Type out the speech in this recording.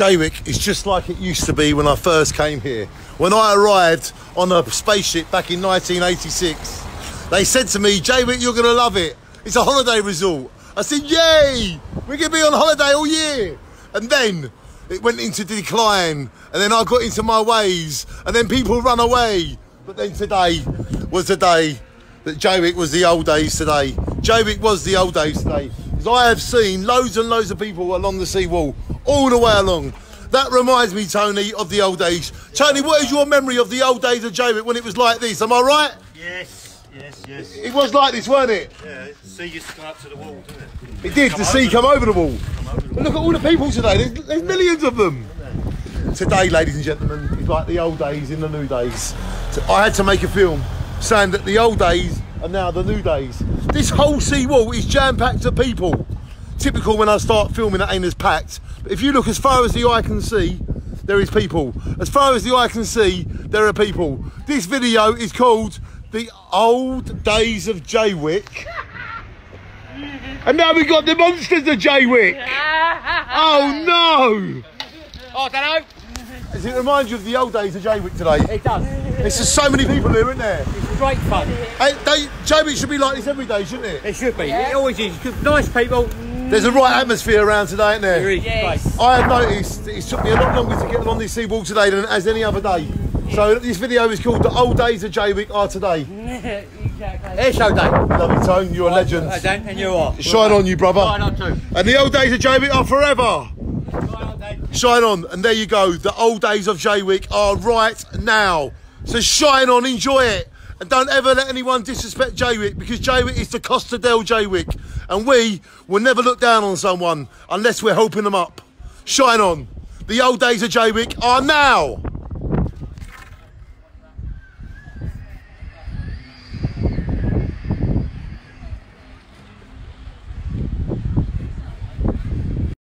Jaywick is just like it used to be when I first came here. When I arrived on a spaceship back in 1986, they said to me, Jaywick, you're going to love it. It's a holiday resort. I said, yay, we're going to be on holiday all year. And then it went into decline, and then I got into my ways, and then people run away. But then today was the day that Jaywick was the old days today. Jaywick was the old days today. Because I have seen loads and loads of people along the seawall all the way along. That reminds me, Tony, of the old days. Tony, what is your memory of the old days of Jaywick when it was like this? Am I right? Yes, yes, yes. It was like this, weren't it? Yeah, the sea used to come up to the wall, didn't it? It did. The sea come over the wall. Look at all the people today. There's, there's millions of them. Today, ladies and gentlemen, is like the old days in the new days. So I had to make a film saying that the old days are now the new days. This whole sea wall is jam-packed of people. Typical when I start filming, it ain't as packed. But if you look as far as the eye can see, there is people. As far as the eye can see, there are people. This video is called The Old Days of Jaywick. And now we've got the monsters of Jaywick. Oh no! Oh, I don't know. Does it remind you of the old days of Jaywick today? It does. There's just so many people here, isn't there? It's great fun. Hey, they, Jaywick should be like this every day, shouldn't it? It should be. It always is. Nice people. There's a right atmosphere around today, isn't There there? is. Yes. I have noticed that it took me a lot longer to get along this seawall today than it has any other day. So this video is called The Old Days of Jaywick Are Today. exactly. It's so day. Love you, Tone. You're a legend. I don't, and you are. Shine on you, brother. Shine on too. And the old days of Jaywick are forever. Shine on, Shine on. And there you go. The old days of Jaywick are right now. So shine on, enjoy it. And don't ever let anyone disrespect Jaywick because Jaywick is the Costa del Jaywick. And we will never look down on someone unless we're helping them up. Shine on. The old days of Jaywick are now.